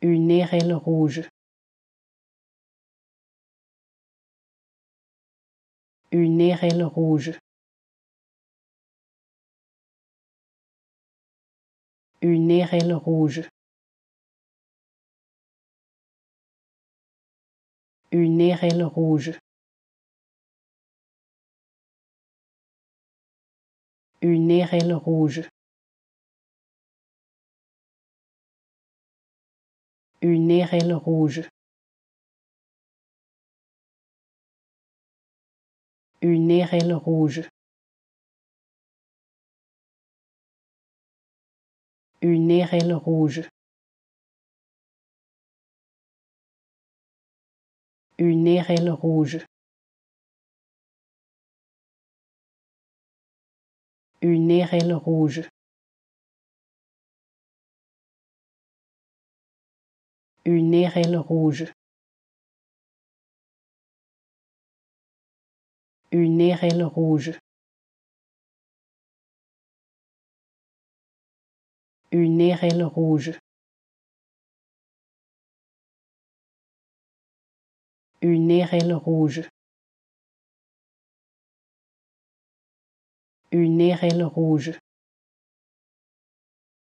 Une érelle rouge. Une érelle rouge. Une érelle rouge. Une érelle rouge. Une érelle rouge. Une érelle rouge. Une érelle rouge. Une érelle rouge. Une érelle rouge. Une érelle rouge. Une érelle rouge. Une érelle rouge. Une érelle rouge. Une érelle rouge. Une érelle rouge.